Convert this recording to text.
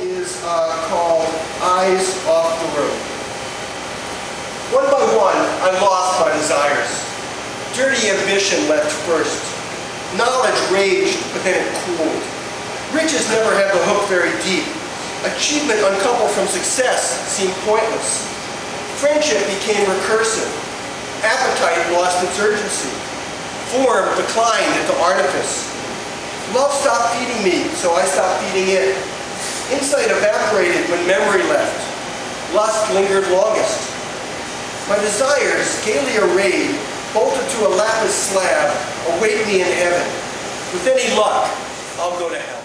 is uh, called Eyes Off the Road. One by one, I lost my desires. Dirty ambition left first. Knowledge raged, but then it cooled. Riches never had the hook very deep. Achievement uncoupled from success seemed pointless. Friendship became recursive. Appetite lost its urgency. Form declined into artifice. Love stopped feeding me, so I stopped feeding it. Insight evaporated when memory left. Lust lingered longest. My desires, gaily arrayed, bolted to a lapis slab, await me in heaven. With any luck, I'll go to hell.